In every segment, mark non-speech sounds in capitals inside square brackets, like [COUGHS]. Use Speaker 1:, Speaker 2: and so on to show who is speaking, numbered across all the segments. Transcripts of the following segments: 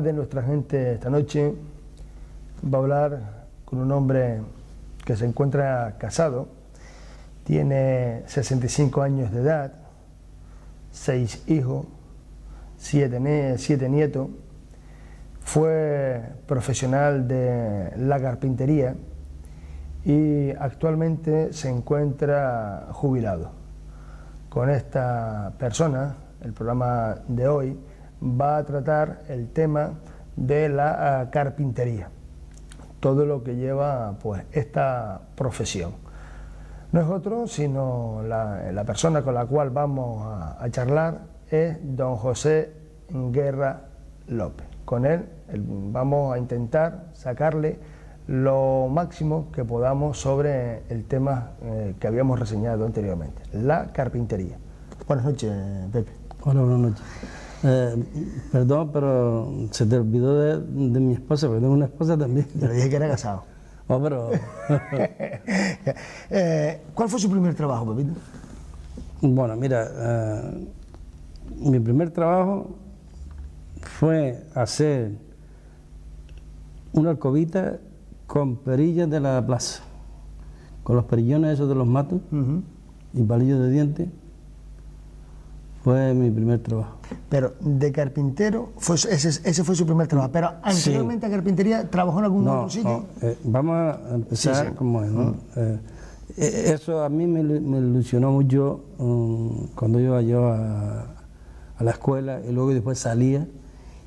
Speaker 1: De nuestra gente esta noche va a hablar con un hombre que se encuentra casado, tiene 65 años de edad, seis hijos, siete, siete nietos, fue profesional de la carpintería y actualmente se encuentra jubilado. Con esta persona, el programa de hoy va a tratar el tema de la ah, carpintería, todo lo que lleva pues esta profesión. No es otro, sino la, persona con la cual vamos a, charlar es don José Guerra López. Con él vamos a intentar sacarle lo máximo que podamos sobre el tema eh, que habíamos reseñado anteriormente, la carpintería. Buenas noches, Pepe.
Speaker 2: Hola, buenas noches. Eh, perdón, pero se te olvidó de, mi esposa, porque tengo una esposa también.
Speaker 1: Te dije que era casado.
Speaker 2: Oh, pero...
Speaker 1: Eh, [LAUGHS] [LAUGHS] ¿Cuál fue su primer trabajo, Pepito?
Speaker 2: Bueno, mira, mi primer trabajo fue hacer una alcobita con perillas de la plaza, con los perillones esos de los matos y palillos de dientes. Fue mi primer trabajo.
Speaker 1: Pero de carpintero, fue, ese, fue su primer trabajo. Pero anteriormente a carpintería, ¿trabajó en algún otro sitio?
Speaker 2: Eh, vamos a empezar como es. Eh, eh, eso a mí me, ilusionó mucho um, cuando iba yo a, a, la escuela y luego después salía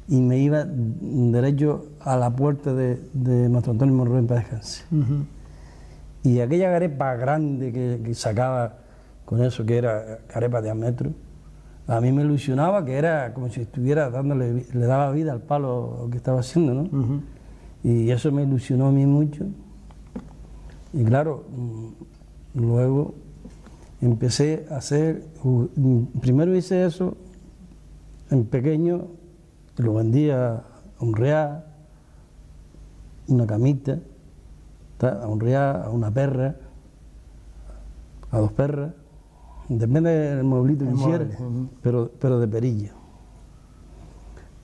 Speaker 2: y me iba derecho a la puerta de, de Maestro Antonio Monroy en Descanse. Y aquella garepa grande que, sacaba con eso, que era garepa de metro, a mí me ilusionaba que era como si estuviera dándole, le daba vida al palo que estaba haciendo, ¿no? Y eso me ilusionó a mí mucho. Y claro, mm, luego empecé a hacer, primero hice eso en pequeño, lo vendía a un real, una camita, a un real, a una perra, a dos perras, depende del mueblito que hiciera, pero, pero de perilla.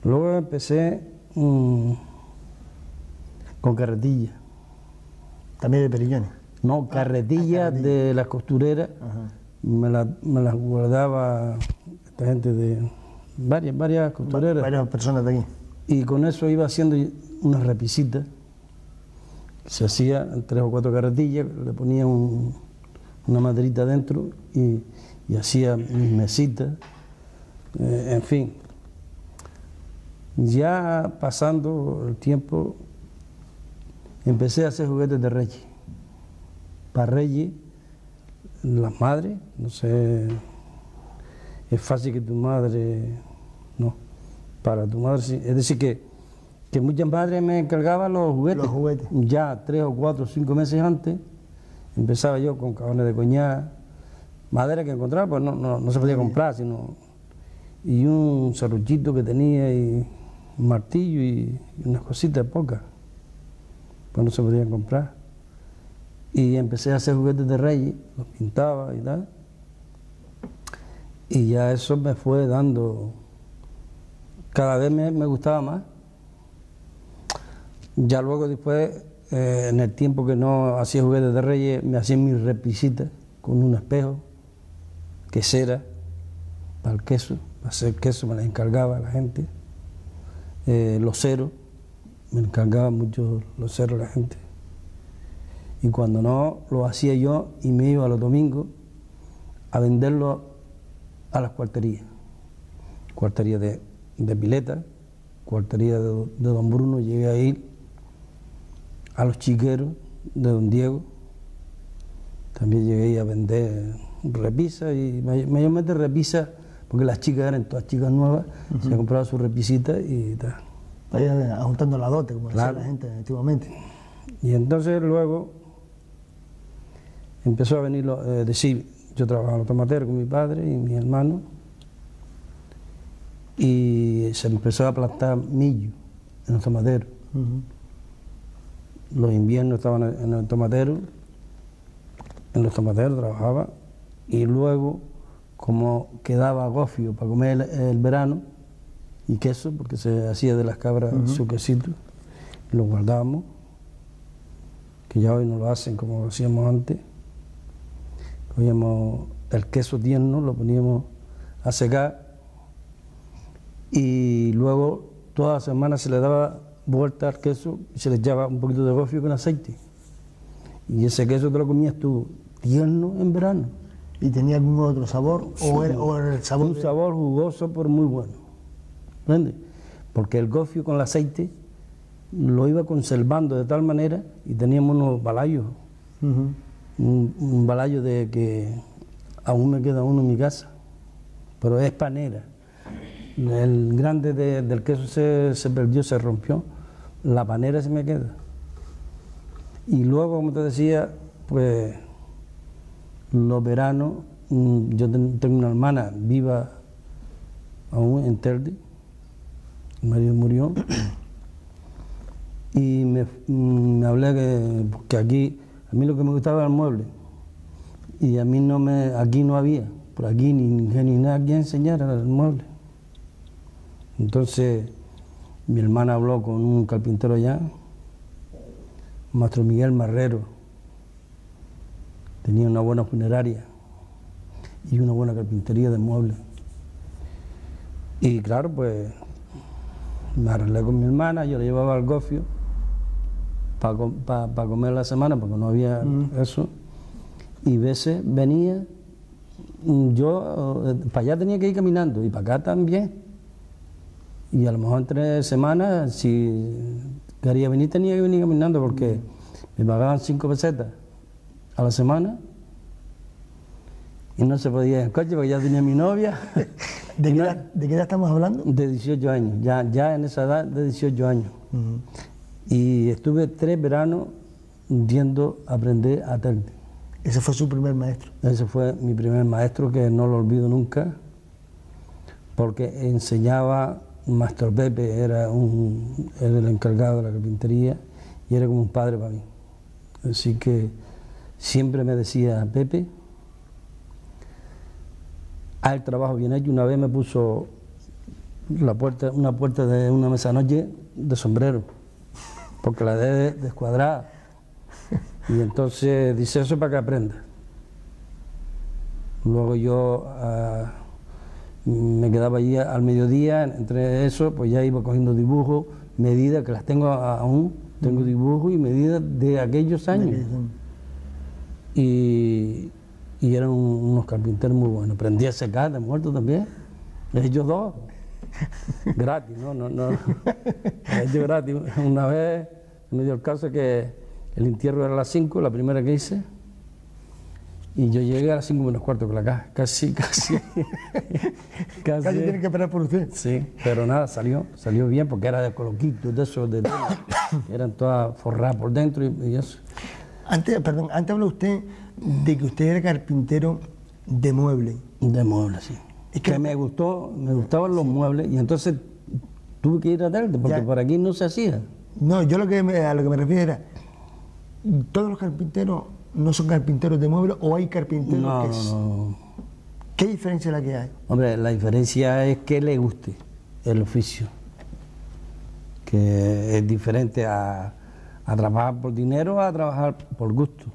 Speaker 2: Luego empecé mm, con carretilla.
Speaker 1: ¿También de perillones?
Speaker 2: No, ah, carretillas de las costureras, me las me guardaba esta gente de varias, varias costureras.
Speaker 1: Varias personas de aquí.
Speaker 2: Y con eso iba haciendo una repisita. Se hacía tres o cuatro carretillas, le ponía una maderita dentro y, hacía mis mesitas. Eh, en fin. Ya pasando el tiempo, empecé a hacer juguetes de reyes. Para reyes, las madres, no sé, es fácil que tu madre no, para tu madre sí. Es decir, que, que muchas madres me encargaban los juguetes.
Speaker 1: Los juguetes.
Speaker 2: Ya tres o cuatro o cinco meses antes, empezaba yo con cajones de coñac, madera que encontraba, pues no, no, se podía comprar, sino. Y un serruchito que tenía y un martillo y, unas cositas pocas, pues no se podían comprar. Y empecé a hacer juguetes de reyes, los pintaba y tal. Y ya eso me fue dando cada vez me, gustaba más. Ya luego después, eh, en el tiempo que no hacía juguetes de reyes, me hacía mis repisitas con un espejo, quesera, para el queso, para hacer queso me las encargaba la gente. Eh, los ceros, me encargaba mucho los ceros la gente. Y cuando no, lo hacía yo y me iba los domingos a venderlo a las cuarterías. Cuartería de de Pileta, cuartería de, Don Bruno, llegué a ir a los chiqueros de Don Diego, también llegué a vender repisas y mayormente repisas, porque las chicas eran todas chicas nuevas, se compraba su repisita y tal.
Speaker 1: Vaya juntando la dote, como decía la gente antiguamente.
Speaker 2: Y entonces luego empezó a venir, lo, eh, decir, yo trabajaba en los tomateros con mi padre y mi hermano, y se empezó a plantar millo en los tomateros. Los inviernos estaban en el tomatero, en los tomateros trabajaba y luego como quedaba gofio para comer el, verano, y queso, porque se hacía de las cabras su quesito, lo guardábamos, que ya hoy no lo hacen como lo hacíamos antes. Cogíamos el queso tierno, lo poníamos a secar y luego toda la semana se le daba vuelta al queso y se le echaba un poquito de gofio con aceite. Y ese queso te lo comías tú tierno en verano.
Speaker 1: ¿Y tenía algún otro sabor? ¿O, era, el sabor?
Speaker 2: Un sabor jugoso, pero muy bueno. ¿Entiendes? Porque el gofio con el aceite lo iba conservando de tal manera y teníamos unos balayos. un, un, balayo de que aún me queda uno en mi casa, pero es panera. El grande del queso se, se perdió, se rompió, la panera se me queda. Y luego, como te decía, pues los veranos, mm, yo tengo una hermana viva aún en Telde, mi marido murió, y me, mm, me hablé que, que, aquí, a mí lo que me gustaba era el mueble, y a mí no me, aquí no había, por aquí ni, ni nada que el mueble. Entonces mi hermana habló con un carpintero allá, Maestro Miguel Marrero, tenía una buena funeraria y una buena carpintería de muebles. Y claro, pues me arreglé con mi hermana, yo le llevaba al gofio para comer la semana porque no había mm. eso. Y veces venía, yo eh, para allá tenía que ir caminando y para acá también. Y a lo mejor entre semanas, si quería venir, tenía que venir caminando porque me pagaban cinco pesetas a la semana y no se podía ir en coche porque ya tenía mi novia.
Speaker 1: ¿De qué, edad, estamos hablando?
Speaker 2: De 18 años, ya, ya en esa edad de 18 años. Y estuve tres veranos yendo a aprender a telde.
Speaker 1: ¿Ese fue su primer maestro?
Speaker 2: Ese fue mi primer maestro que no lo olvido nunca porque enseñaba Maestro Pepe era, un, el encargado de la carpintería y era como un padre para mí. Así que siempre me decía, Pepe, haz el trabajo bien hecho. Una vez me puso la puerta, una puerta de una mesa noche de sombrero, porque la dejé descuadrada. Y entonces dice eso para que aprenda. Luego yo... Ah, me quedaba allí al mediodía, entre eso, pues ya iba cogiendo dibujos, medidas que las tengo aún, tengo dibujos y medidas de aquellos años. Y, y eran unos carpinteros muy buenos. Aprendí a secar de muerto también, ellos dos, [LAUGHS] gratis, no, no, no, ellos gratis. Una vez me dio el caso que el entierro era a las 5, la primera que hice, y yo llegué a las 5 menos cuarto con la caja, casi, [LAUGHS] casi.
Speaker 1: casi. Casi tienen que esperar por usted.
Speaker 2: Sí, pero nada, salió, salió bien porque era de coloquitos, de esos, de [COUGHS] eran todas forradas por dentro y, eso.
Speaker 1: Antes, perdón, antes habló usted de que usted era carpintero de muebles.
Speaker 2: De muebles, sí. Es que, me gustó, me gustaban los muebles y entonces tuve que ir a Telde porque por aquí no se hacía.
Speaker 1: No, yo lo que a lo que me refiero era, todos los carpinteros no son carpinteros de muebles o hay carpinteros
Speaker 2: no,
Speaker 1: que
Speaker 2: no,
Speaker 1: ¿Qué diferencia es la que hay?
Speaker 2: Hombre, la diferencia es que le guste el oficio, que es diferente a, trabajar por dinero a trabajar por gusto.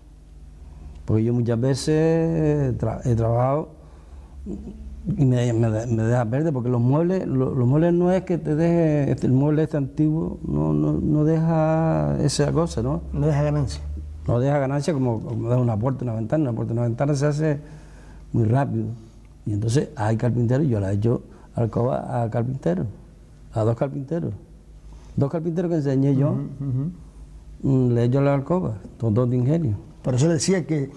Speaker 2: Porque yo muchas veces he, trabajado y me, me, deja verde porque los muebles, los, muebles no es que te deje, este, el mueble este antiguo no, no, no deja esa cosa, ¿no?
Speaker 1: No deja ganancia
Speaker 2: no deja ganancia como, como deja una puerta, una ventana. Una puerta, una ventana se hace muy rápido. Y entonces hay carpinteros, yo la he hecho alcoba a carpinteros, a dos carpinteros. Dos carpinteros que enseñé yo, mm, le he hecho la alcoba, todos de ingenio.
Speaker 1: Por eso le decía que,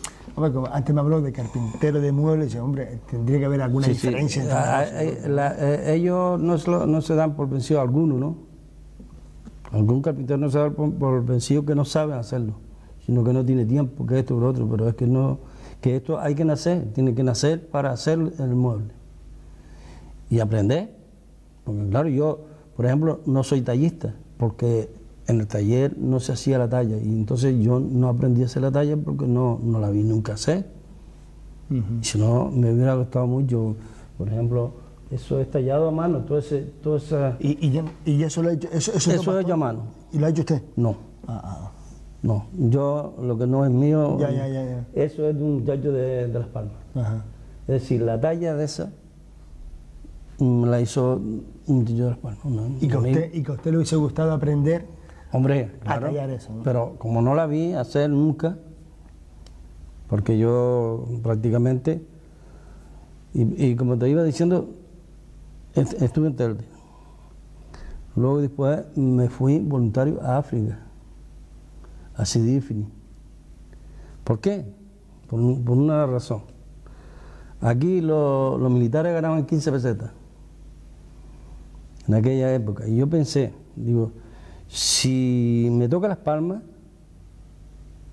Speaker 1: antes me habló de carpintero de muebles, hombre, tendría que haber alguna diferencia.
Speaker 2: Ah, eh, eh, ellos no se, no se dan por vencido alguno, ¿no? Algún carpintero no se da por, por vencido que no sabe hacerlo sino que no tiene tiempo, que esto o lo otro, pero es que no, que esto hay que nacer, tiene que nacer para hacer el mueble. Y aprender, porque claro, yo, por ejemplo, no soy tallista, porque en el taller no se hacía la talla, y entonces yo no aprendí a hacer la talla porque no, no la vi nunca hacer. Y si no, me hubiera gustado mucho, por ejemplo, Eso es tallado a mano, todo ese, todo esa...
Speaker 1: ¿Y, y, y eso lo ha hecho? Eso,
Speaker 2: eso, eso es hecho a mano.
Speaker 1: ¿Y lo ha hecho usted?
Speaker 2: No. Ah, ah. No, yo lo que no es mío, ya, ya, ya, eso es de un muchacho de, de Las Palmas. Ajá. Es decir, la talla de esa me la hizo un muchacho de Las Palmas.
Speaker 1: ¿Y, que usted, ¿Y que a usted le hubiese gustado aprender
Speaker 2: Hombre, a tallar eso? Pero como no la vi hacer nunca, porque yo prácticamente, y, como te iba diciendo, estuve en Telde. Luego después me fui voluntario a África, a Sidífini. ¿Por qué? Por, una razón. Aquí los militares ganaban 15 pesetas en aquella época. Y yo pensé, digo, si me toca las palmas,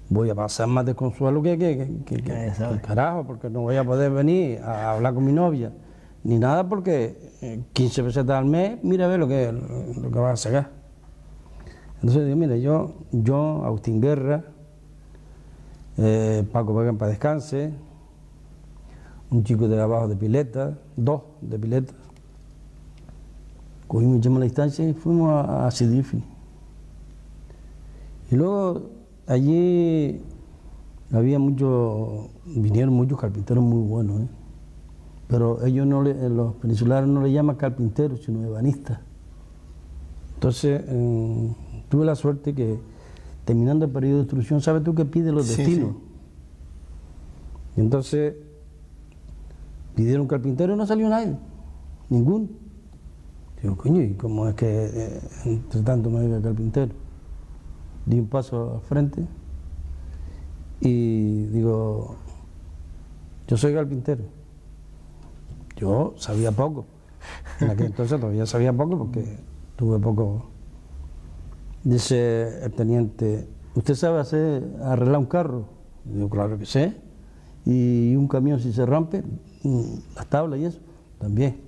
Speaker 2: voy a pasar más de consuelo que, que, que, que, carajo, porque no voy a poder venir a hablar con mi novia, ni nada porque 15 eh, pesetas al mes, mira a ver lo que, lo que va a sacar. Entonces digo, mire, yo, yo, Agustín Guerra, eh, Paco Vega para descanse, un chico de abajo de pileta, dos de pileta, cogimos echamos la distancia y fuimos a, a Y luego allí había muchos, vinieron muchos carpinteros muy buenos, ¿eh? pero ellos no le, los peninsulares no le llaman carpinteros, sino ebanistas. Entonces eh, tuve la suerte que terminando el periodo de instrucción, ¿sabes tú qué pide los destinos? Y entonces pidieron carpintero y no salió nadie, ninguno. Digo, coño, ¿y cómo es que eh, entre tanto no había carpintero? Di un paso al frente y digo, yo soy carpintero. Yo sabía poco. En aquel entonces todavía sabía poco porque tuve poco. Dice el teniente, ¿usted sabe hacer arreglar un carro? Digo, claro que sé. Y un camión si se rompe, mm, las tablas y eso, también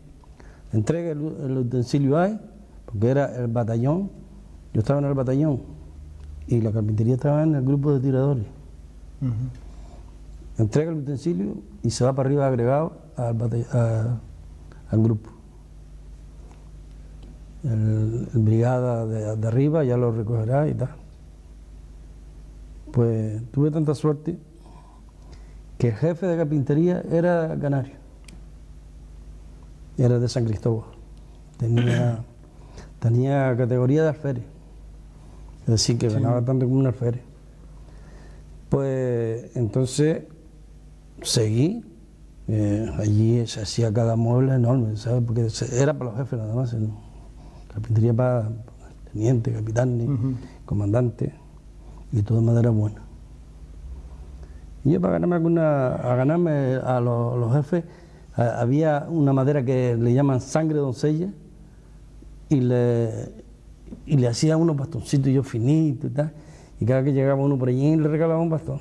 Speaker 2: entrega el, utensilio ahí, porque era el batallón, yo estaba en el batallón y la carpintería estaba en el grupo de tiradores. Entrega el utensilio y se va para arriba agregado al, al grupo. El, brigada de, de, arriba ya lo recogerá y tal. Pues tuve tanta suerte que el jefe de carpintería era canario era de San Cristóbal. Tenía, [CLEARS THROAT] tenía categoría de alférez, es decir, que ganaba tanto como un alférez. Pues entonces seguí, eh, allí se hacía cada mueble enorme, ¿sabes? Porque era para los jefes nada más, carpintería para teniente, capitán, comandante, y todo de madera buena. Y yo para ganarme alguna, a ganarme a los jefes, había una madera que le llaman sangre doncella y le, y le hacía unos bastoncitos yo finitos y tal. Y cada que llegaba uno por allí le regalaba un bastón.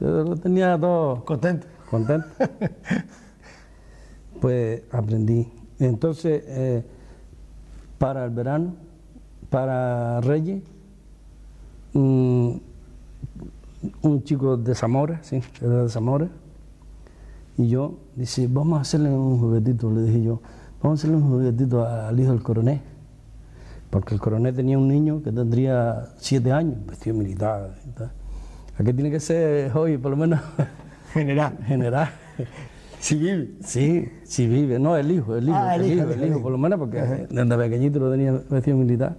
Speaker 2: yo lo tenía todo
Speaker 1: contento.
Speaker 2: Contento. [LAUGHS] pues aprendí. Entonces, eh, para el verano, para Reyes, un chico de Zamora, sí, era de Zamora, y yo, dice, vamos a hacerle un juguetito, le dije yo, vamos a hacerle un juguetito al hijo del coronel. Porque el coronel tenía un niño que tendría siete años, vestido militar. Aquí tiene que ser hoy, por lo menos.
Speaker 1: General.
Speaker 2: General.
Speaker 1: Si vive.
Speaker 2: Sí, sí vive. No, el hijo, el hijo, ah, el, hijo, el, hijo, por lo menos, porque desde pequeñito lo tenía vestido militar.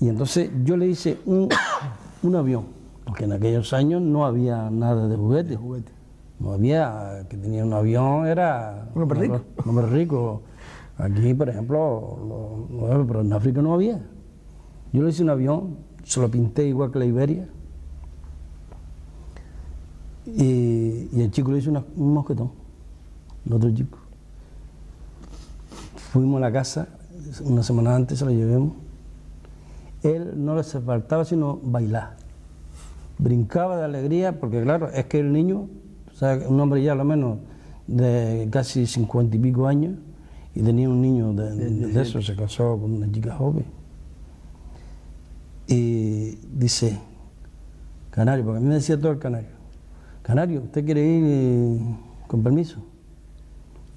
Speaker 2: Y entonces yo le hice un, [COUGHS] un avión, porque en aquellos años no había nada de juguete. De juguete. No había, que tenía un avión era...
Speaker 1: Un hombre rico.
Speaker 2: Un hombre rico. Aquí, por ejemplo, pero en África no había. Yo le hice un avión, se lo pinté igual que la Iberia. Y, el chico le hizo un mosquetón, el otro chico. Fuimos a la casa, una semana antes se lo llevemos. Él no le faltaba sino bailar. Brincaba de alegría, porque claro, es que el niño un hombre ya a lo menos de casi cincuenta y pico años y tenía un niño de, eso, se casó con una chica joven. Y dice, Canario, porque a mí me decía todo el Canario, Canario, ¿usted quiere ir eh, con permiso?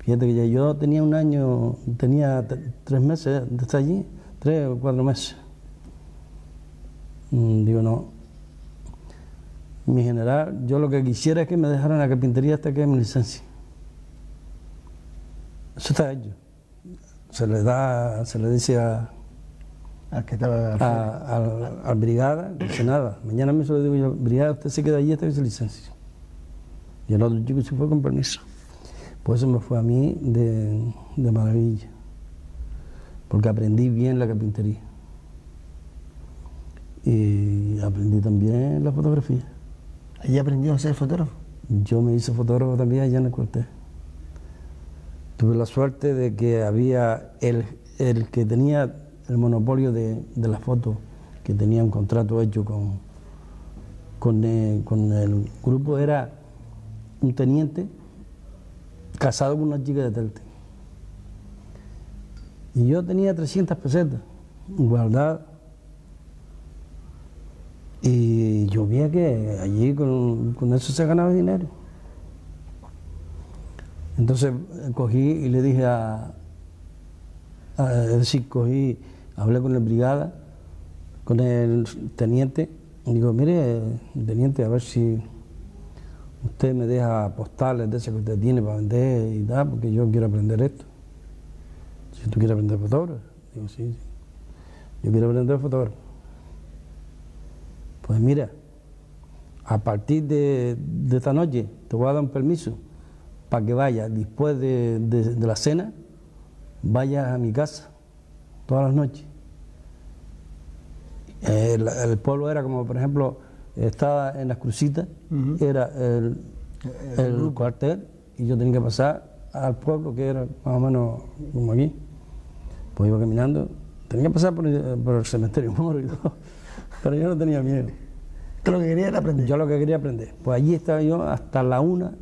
Speaker 2: Fíjate que ya yo tenía un año, tenía tres meses de estar allí, tres o cuatro meses. Mm, digo, no. Mi general, yo lo que quisiera es que me dejaran la carpintería hasta que mi licencia. Eso está hecho. Se le da, se le dice a,
Speaker 1: al que estaba
Speaker 2: a, brigada, dice nada. Mañana me lo digo yo, brigada, usted se queda allí hasta que se licencia. Y el otro chico se fue con permiso. Pues eso me fue a mí de, de maravilla, porque aprendí bien la carpintería. Y aprendí también la fotografía.
Speaker 1: ¿Allí aprendió a ser fotógrafo?
Speaker 2: Yo me hice fotógrafo también allá en el cuartel. Tuve la suerte de que había el, el que tenía el monopolio de, de la foto, que tenía un contrato hecho con, con, el, con el grupo, era un teniente casado con una chica de Telte. Y yo tenía 300 pesetas guardadas. Y yo veía que allí con, con eso se ganaba dinero. Entonces cogí y le dije a, es decir, cogí, hablé con la brigada, con el teniente, y digo, mire, teniente, a ver si usted me deja postales de esas que usted tiene para vender y tal, porque yo quiero aprender esto. Si tú quieres aprender fotógrafo, digo, sí, sí. Yo quiero aprender fotógrafo. Pues mira, a partir de, esta noche te voy a dar un permiso para que vaya después de, la cena, vaya a mi casa todas las noches. el pueblo era como, por ejemplo, estaba en las crucitas, era el, el, cuartel, y yo tenía que pasar al pueblo, que era más o menos como aquí. Pues iba caminando, tenía que pasar por el, cementerio [LAUGHS] moro pero yo no tenía miedo.
Speaker 1: ¿Tú lo que quería era aprender?
Speaker 2: Yo lo que quería aprender. Pues allí estaba yo hasta la una,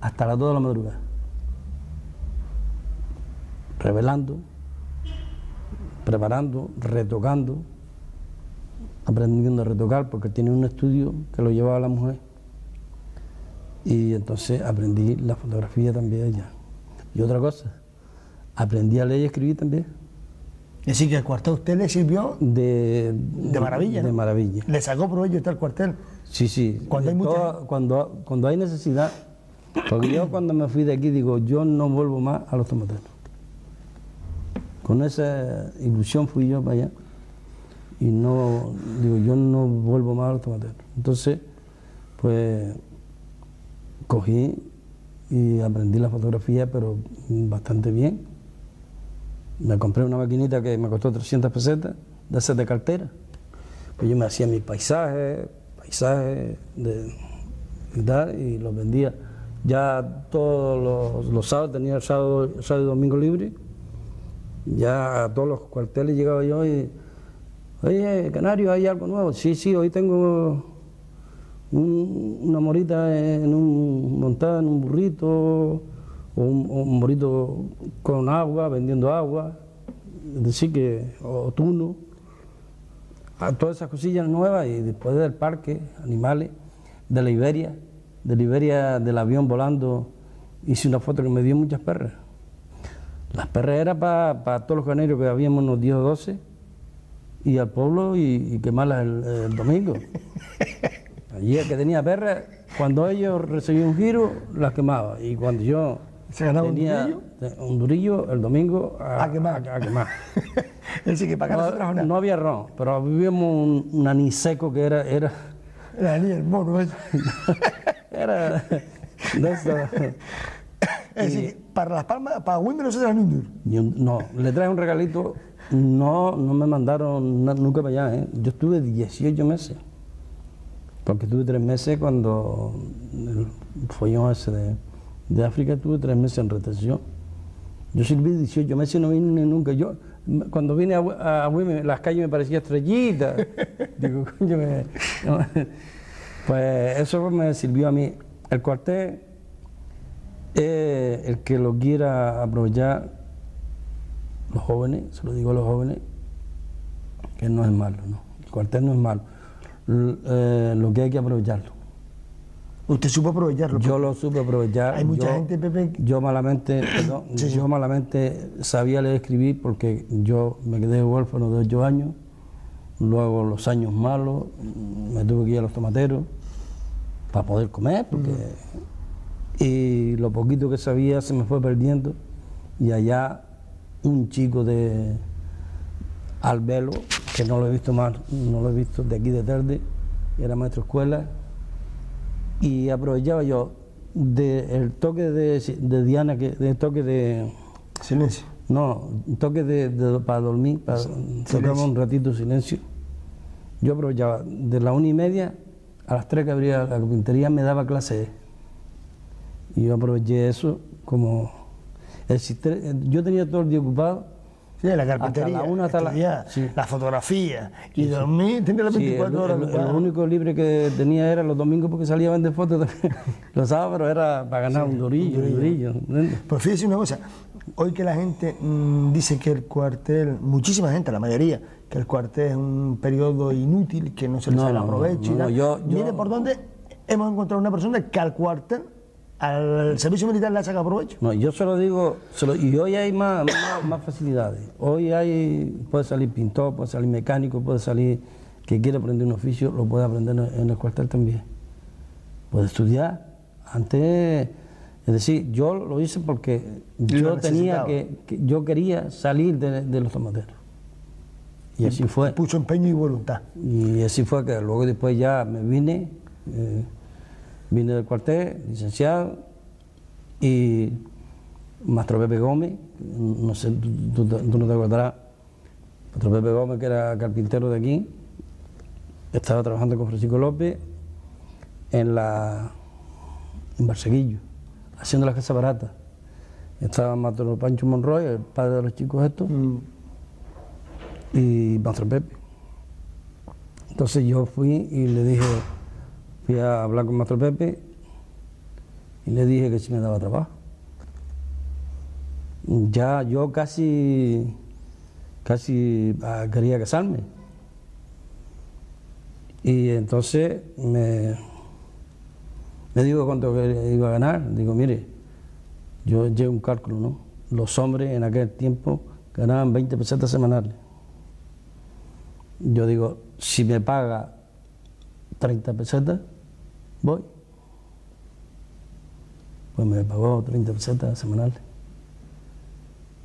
Speaker 2: hasta las dos de la madrugada. Revelando, preparando, retocando, aprendiendo a retocar porque tiene un estudio que lo llevaba la mujer. Y entonces aprendí la fotografía también allá. Y otra cosa, aprendí a leer y escribir también.
Speaker 1: Es decir, que el cuartel usted le sirvió
Speaker 2: de,
Speaker 1: de maravilla.
Speaker 2: De maravilla.
Speaker 1: ¿Le sacó provecho usted el cuartel?
Speaker 2: Sí, sí.
Speaker 1: Cuando hay,
Speaker 2: cuando, cuando hay necesidad. Porque yo cuando me fui de aquí digo, yo no vuelvo más a los tomateros. Con esa ilusión fui yo para allá y no, digo, yo no vuelvo más a los tomateros. Entonces, pues cogí y aprendí la fotografía, pero bastante bien. Me compré una maquinita que me costó 300 pesetas, de esas de cartera. Pues yo me hacía mis paisajes, paisajes de, y y los vendía. Ya todos los, sábados tenía el sábado, sábado y domingo libre. Ya a todos los cuarteles llegaba yo y Oye, Canario, ¿hay algo nuevo? Sí, sí, hoy tengo una morita en un, montada en un burrito, o un, burrito con agua, vendiendo agua, es decir, que, o tuno, todas esas cosillas nuevas y después del parque, animales, de la Iberia, de la Iberia del avión volando, hice una foto que me dio muchas perras. Las perras eran para todos los canarios que habíamos unos 10 o 12 y al pueblo y, quemarlas el, domingo. [LAUGHS] Allí el que tenía perras, cuando ellos recibían un giro, las quemaba. Y cuando yo
Speaker 1: ¿Se ganaba tenía un
Speaker 2: durillo? Un durillo el domingo
Speaker 1: a, quemar.
Speaker 2: A, quemar. [LAUGHS]
Speaker 1: es decir, que para
Speaker 2: no, no había ron, pero vivíamos un, anís seco que era... Era,
Speaker 1: era el mono [LAUGHS]
Speaker 2: era de eso.
Speaker 1: Es decir, para las palmas, para Wimbledon no se dan
Speaker 2: No, le trae un regalito no, no me mandaron nunca para allá. ¿eh? Yo estuve 18 meses. Porque estuve tres meses cuando el follón ese de, de África, tuve tres meses en retención. Yo serví 18 meses y no vine nunca. Yo, cuando vine a, a, las calles me parecía estrellita. [LAUGHS] Digo, coño, me, pues eso me sirvió a mí. El cuartel, el que lo quiera aprovechar, los jóvenes, se lo digo a los jóvenes, que no es malo, ¿no? El cuartel no es malo. Eh, lo que hay que aprovecharlo.
Speaker 1: Usted supo aprovecharlo.
Speaker 2: Yo lo supe aprovechar.
Speaker 1: Hay mucha
Speaker 2: Yo-
Speaker 1: gente, Pepe,
Speaker 2: Yo malamente, [CLEARS THROAT] perdón,
Speaker 1: Sí, sí.
Speaker 2: yo malamente sabía leer y escribir porque yo me quedé huérfano de ocho años. Luego los años malos, me tuve que ir a los tomateros para poder comer, porque y lo poquito que sabía se me fue perdiendo. Y allá un chico de Albelo, que no lo he visto más, no lo he visto de aquí de tarde, era maestro de escuela, y aprovechaba yo de el toque de, de Diana, que de toque de
Speaker 1: Silencio.
Speaker 2: no, un toque de, de- para dormir, para tocaba un ratito silencio. Yo aprovechaba de la una y media a las tres que abría la carpintería me daba clase. Y yo aproveché eso como el sistema, yo tenía todo el día ocupado.
Speaker 1: Sí, la carpintería,
Speaker 2: Hasta la una, hasta la-
Speaker 1: estudiar,
Speaker 2: sí.
Speaker 1: la fotografía y dormir, tenía las
Speaker 2: Sí,
Speaker 1: 24
Speaker 2: el,
Speaker 1: horas.
Speaker 2: el- el único libre que tenía era los domingos porque salía a vender fotos también. [LAUGHS] Los sábados, pero era para ganar un dorillo, un.
Speaker 1: Pues fíjese una cosa, hoy que la gente mm, dice que el cuartel, muchísima gente, la mayoría, que el cuartel es un periodo inútil, que no se le
Speaker 2: No,
Speaker 1: saca
Speaker 2: no, no, yo- yo-
Speaker 1: Mire por dónde hemos encontrado una persona que al cuartel, al servicio militar le ha sacado provecho.
Speaker 2: No, yo se lo digo, se lo- y hoy hay más, más, más facilidades. Hoy hay, puede salir pintor, puede salir mecánico, puede salir que quiere aprender un oficio, lo puede aprender en, el cuartel también. Puede estudiar. Antes, es decir, yo lo hice porque yo tenía que, que- yo quería salir de, de los tomateros. Y así fue.
Speaker 1: Puso empeño y voluntad.
Speaker 2: Y así fue que luego después ya me vine, eh, vine del cuartel, licenciado, y Mastro Pepe Gómez, no sé, tú, no te acordarás, Mastro Pepe Gómez, que era carpintero de aquí, estaba trabajando con Francisco López en la en Barseguillo, haciendo las casas baratas. Estaba Mastro Pancho Monroy, el padre de los chicos estos,
Speaker 1: Mm,
Speaker 2: y Mastro Pepe. Entonces yo fui y le dije, fui a hablar con Mastro Pepe y le dije que si me daba trabajo. Ya yo casi, casi ah, quería casarme. Y entonces me, me dijo cuánto iba a ganar. Digo, mire, yo llevo un cálculo, ¿no? Los hombres en aquel tiempo ganaban 20 pesetas semanales. Yo digo, si me paga 30 pesetas, voy. Pues me pagó 30 pesetas semanales.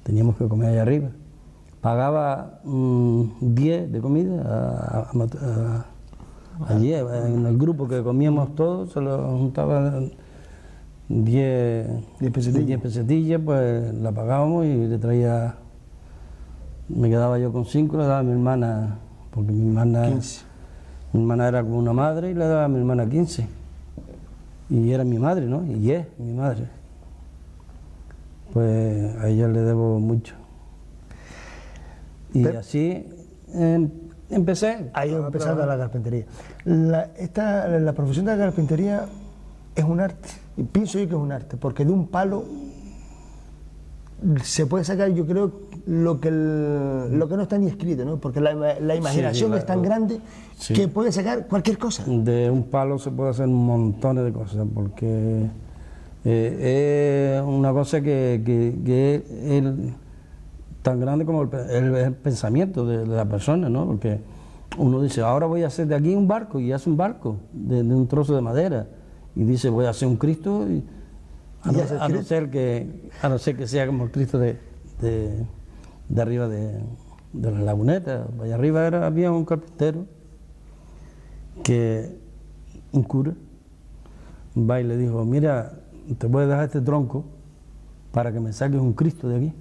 Speaker 2: Teníamos que comer allá arriba. Pagaba mm, 10 de comida a- a- a- allí, en el grupo que comíamos todos, se lo juntaban 10
Speaker 1: Diez pesetillas.
Speaker 2: 10 pesetillas, pues la pagábamos y le traía, me quedaba yo con 5, le daba a mi hermana, porque mi hermana,
Speaker 1: 15.
Speaker 2: mi hermana era como una madre y le daba a mi hermana 15. Y era mi madre, ¿no? Y es mi madre. Pues a ella le debo mucho. Y
Speaker 1: Pero-
Speaker 2: así em, empecé.
Speaker 1: Ahí
Speaker 2: a
Speaker 1: empezando la carpintería. La, esta, la profesión de la carpintería es un arte, y pienso yo que es un arte, porque de un palo se puede sacar, yo creo, lo que, el- lo que no está ni escrito, ¿no? porque la, la imaginación es tan grande
Speaker 2: sí.
Speaker 1: que puede sacar cualquier cosa.
Speaker 2: De un palo se puede hacer montones de cosas, porque eh, es una cosa que, que- que es el- tan grande como el, el- el pensamiento de, de la persona, ¿no? Porque uno dice, ahora voy a hacer de aquí un barco, y hace un barco de, de un trozo de madera, y dice, voy a hacer un Cristo, y, a, no, a ser que, a no ser que sea como el Cristo de, de, de arriba de, de la laguneta. Allá arriba era, había un carpintero que un cura va y le dijo, mira, te voy a dejar este tronco para que me saques un Cristo de aquí.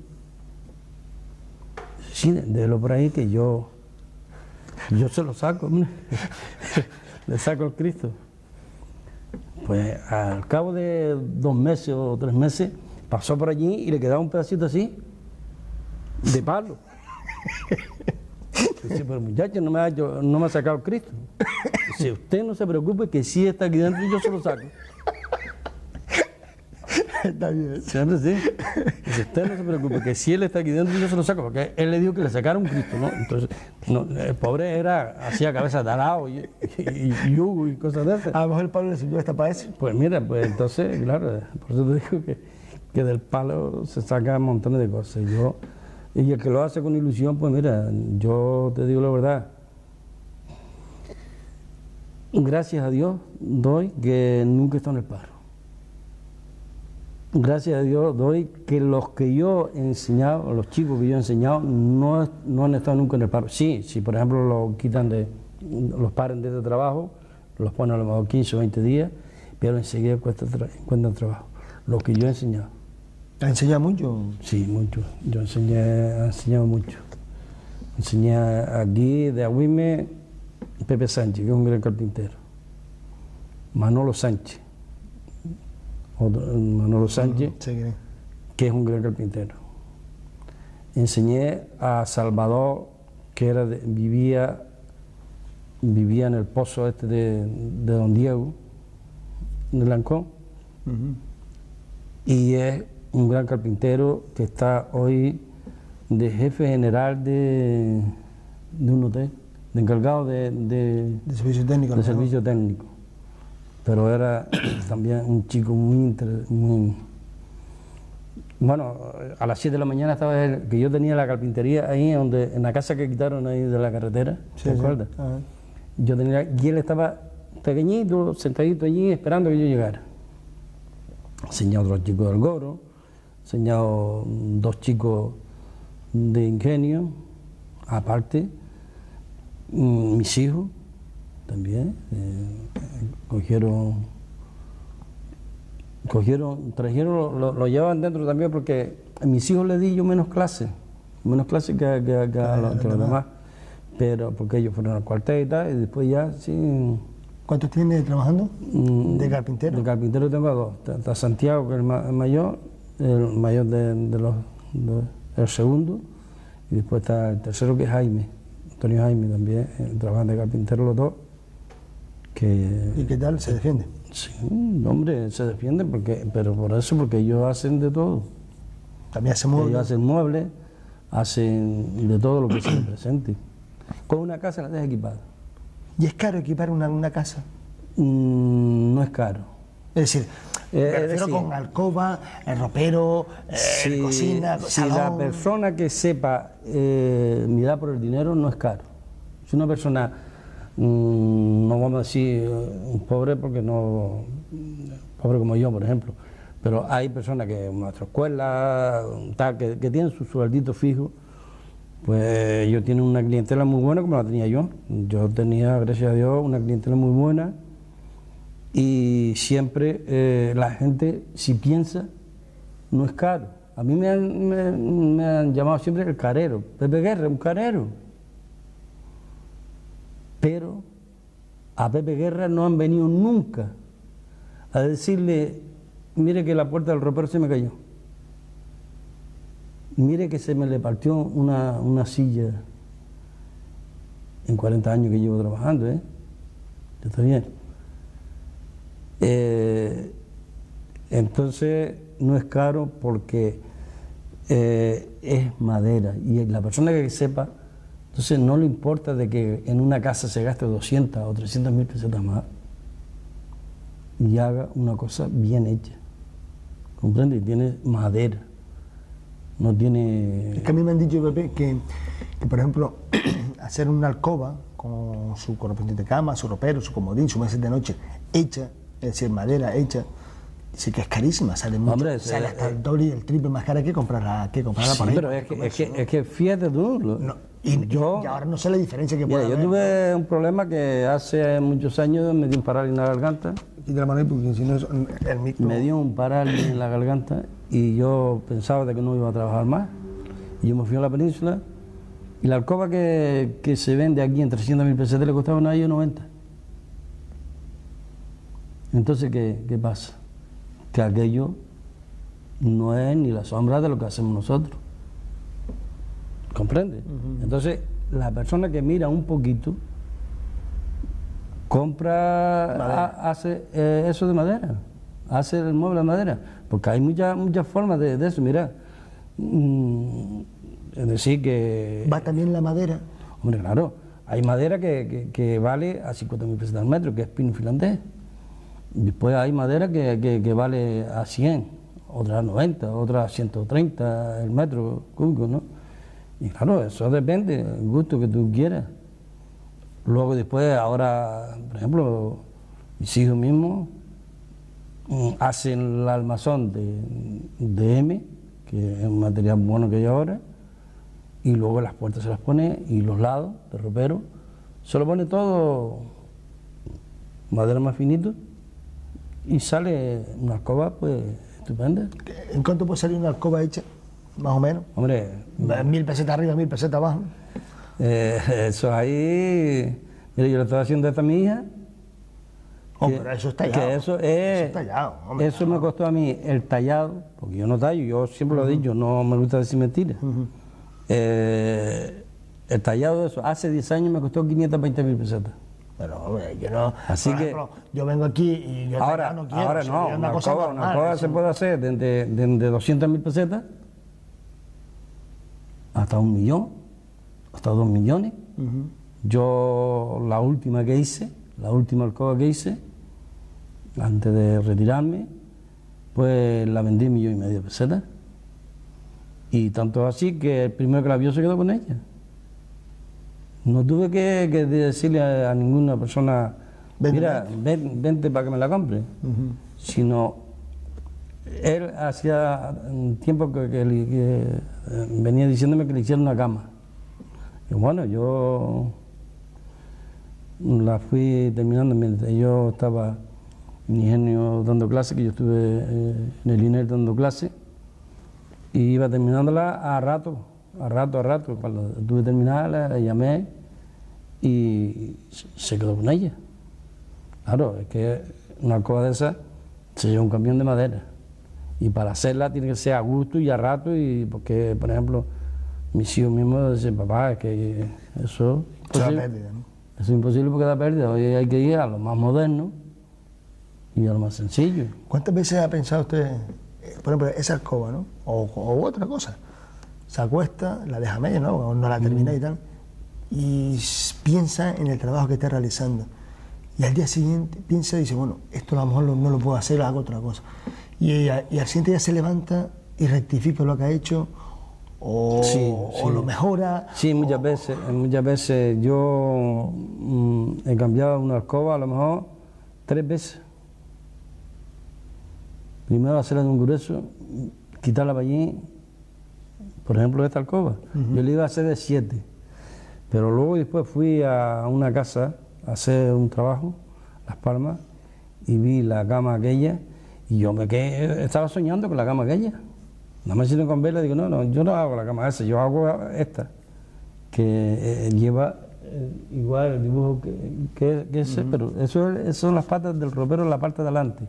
Speaker 2: Sí, déjelo por ahí que yo, yo se lo saco, [LAUGHS] le saco el Cristo. Pues al cabo de dos meses o tres meses pasó por allí y le quedaba un pedacito así, de palo. Pero muchacho, no me, ha, hecho- no me ha sacado Cristo. Dice, usted no se preocupe que sí está aquí dentro yo se lo saco.
Speaker 1: Está bien.
Speaker 2: Siempre sí. Dice, usted no se preocupe, que si él está aquí dentro, yo se lo saco, porque él le dijo que le sacara un Cristo, ¿no? Entonces, no, el pobre era, hacía cabeza arao y, y, y, yugo y cosas de esas.
Speaker 1: A lo mejor el Pablo le sirvió hasta para eso.
Speaker 2: Pues mira, pues entonces, claro, por eso te digo que, que del palo se saca montones de cosas. Yo, y el que lo hace con ilusión, pues mira, yo te digo la verdad. Gracias a Dios doy que nunca he en el paro. Gracias a Dios doy que los que yo he enseñado, los chicos que yo he enseñado, no, no han estado nunca en el paro. Sí, si por ejemplo lo quitan de, los paren de este trabajo, los ponen a lo mejor 15 o 20 días, pero enseguida encuentran trabajo. Lo que yo he enseñado.
Speaker 1: ¿Te enseñado mucho?
Speaker 2: Sí, mucho. Yo enseñé, he enseñado mucho. Enseñé aquí de Agüime Pepe Sánchez, que es un gran carpintero. Manolo Sánchez. Manolo Sánchez, que es un gran carpintero. Enseñé a Salvador, que era vivía, vivía en el pozo este de, Don Diego, de Lancón, y es un gran carpintero que está hoy de jefe general de, de un hotel de encargado de, de,
Speaker 1: servicio técnico.
Speaker 2: De servicio técnico. Pero era también un chico muy, muy bueno, a las 7 de la mañana estaba él, que yo tenía la carpintería ahí donde, en la casa que quitaron ahí de la carretera, ¿te acuerdas? Yo tenía, y él estaba pequeñito, sentadito allí, esperando que yo llegara. Enseñado a otros chicos del Goro, enseñado dos chicos de ingenio, aparte, Mm, mis hijos también eh, cogieron, cogieron, trajeron, lo, llevaban dentro también porque a mis hijos les di yo menos clases, menos clases que, a, los, demás, pero porque ellos fueron al cuartel y tal, y después ya sí.
Speaker 1: ¿Cuántos tienes trabajando? Mm, ¿De carpintero?
Speaker 2: De carpintero tengo dos. Está Santiago, que es el, mayor, el mayor de, los, el segundo, y después está el tercero, que es Jaime. Antonio Jaime también, trabajan de carpintero los dos. Que,
Speaker 1: ¿Y qué tal? ¿Se defiende?
Speaker 2: Sí, hombre, se defiende, porque, pero por eso, porque ellos hacen de todo.
Speaker 1: También hacen muebles.
Speaker 2: Ellos hacen muebles, hacen de todo lo que se les presente. Con una casa la deja equipada.
Speaker 1: ¿Y es caro equipar una, una casa?
Speaker 2: Mm, no es caro.
Speaker 1: Es decir, eh, con alcoba, el ropero, eh, cocina,
Speaker 2: Si la persona que sepa eh, mirar por el dinero no es caro. Si una persona, mm, no vamos a decir un pobre porque no, pobre como yo, por ejemplo, pero hay personas que en nuestra escuela, tal, que, tienen su sueldito fijo, pues ellos tienen una clientela muy buena como la tenía yo. Yo tenía, gracias a Dios, una clientela muy buena y siempre eh, la gente, si piensa, no es caro. A mí me han, llamado siempre el carero, Pepe Guerra, un carero. Pero a Pepe Guerra no han venido nunca a decirle, mire que la puerta del ropero se me cayó. Mire que se me le partió una, una silla en 40 años que llevo trabajando, ¿eh? Está bien. Eh, entonces no es caro porque eh, es madera y la persona que sepa, entonces no le importa de que en una casa se gaste 200 o 300 mil pesetas más y haga una cosa bien hecha. ¿Comprende? Tiene madera. No tiene...
Speaker 1: Es que a mí me han dicho, Pepe, que, que por ejemplo, [CLEARS THROAT] hacer una alcoba con su correspondiente cama, su ropero, su comodín, su mesa de noche, hecha es decir, madera hecha, dice que es carísima, sale mucho, Hombre, sale hasta el doble y el triple más cara que comprarla, que comprarla
Speaker 2: sí, Pero es que, es, que, es que, fíjate tú.
Speaker 1: y, yo, y ahora no sé la diferencia que puede
Speaker 2: Yo tuve un problema que hace muchos años me dio un parálisis en la garganta.
Speaker 1: Y de la mano porque si no es el micro.
Speaker 2: Me dio un parálisis en la garganta y yo pensaba de que no iba a trabajar más. Y yo me fui a la península y la alcoba que, que se vende aquí en 300 mil pesetas le costaba un año 90. Entonces, ¿qué, pasa? Que aquello no es ni la sombra de lo que hacemos nosotros. ¿Comprende? Entonces, la persona que mira un poquito, compra, hace eh, eso de madera. hace el mueble de madera, porque hay muchas muchas formas de, eso, mira. Mm, es decir, que...
Speaker 1: ¿Va también la madera?
Speaker 2: Hombre, claro, hay madera que, vale a 50.000 pesos al metro, que es pino finlandés. Después hay madera que, vale a 100, otra a 90, otra a 130 el metro cúbico, ¿no? Y claro, eso depende, el gusto que tú quieras. Luego después, ahora, por ejemplo, mis hijos mismos mm, hacen el almazón de, M, que es un material bueno que hay ahora, y luego las puertas se las pone y los lados de ropero, se lo pone todo madera más finito y sale una alcoba pues estupenda.
Speaker 1: ¿En cuánto puede salir una alcoba hecha? Más o menos.
Speaker 2: Hombre.
Speaker 1: Mil pesetas arriba, mil pesetas abajo.
Speaker 2: Eh, [LAUGHS] eso ahí. Mire, yo lo estaba haciendo esta mi hija.
Speaker 1: Hombre, eso es tallado.
Speaker 2: Que eso es. tallado, eso me costó a mí el tallado, porque yo no tallo, yo siempre lo he dicho, no me gusta decir mentiras. Eh, el tallado de eso, hace 10 años me costó 520 mil pesetas.
Speaker 1: Pero hombre, yo no.
Speaker 2: Así que.
Speaker 1: yo vengo aquí y yo
Speaker 2: ahora, no quiero. Ahora no, una, cosa, una cosa se puede hacer desde, desde 200 mil pesetas hasta un millón, hasta dos millones. Yo la última que hice, la última alcoba que hice, antes de retirarme, pues la vendí millón y medio de pesetas. Y tanto así que el primero que la vio se quedó con ella. No tuve que, decirle a, ninguna persona, mira, vente para que me la compre, sino él hacía tiempo que, eh, venía diciéndome que le hiciera una cama. Y bueno, yo la fui terminando mientras yo estaba en ingenio dando clase, que yo estuve eh, en el INER dando clase, y iba terminándola a rato, a rato, a rato. Cuando tuve terminada, la llamé y se quedó con ella. Claro, es que una cosa de esa se lleva un camión de madera. Y para hacerla tiene que ser a gusto y a rato y porque por ejemplo mis hijos mismos dicen papá es que eso es imposible, es imposible porque da pérdida. Hoy hay que ir a lo más moderno y a lo más sencillo.
Speaker 1: ¿cuántas veces ha pensado usted por ejemplo esa escoba ¿no? o, otra cosa. Se acuesta la deja media ¿no? o no la termina y tal y piensa en el trabajo que está realizando y al día siguiente piensa y dice bueno esto a lo mejor no lo puedo hacer hago otra cosa y, al siguiente día se levanta y rectifica lo que ha hecho o, lo mejora.
Speaker 2: Sí, muchas veces, muchas veces yo mm, he cambiado una alcoba a lo mejor tres veces. Primero hacerla de un grueso, quitarla para allí, por ejemplo esta alcoba. Yo le iba a hacer de siete, pero luego después fui a una casa a hacer un trabajo, Las Palmas, y vi la cama aquella y yo me quedé, estaba soñando con la cama aquella. Nada más sino con verla, digo, no, no, yo no hago la cama esa, yo hago esta, que eh, lleva eh, igual el dibujo que, ese, pero eso, son las patas del ropero en la parte de adelante.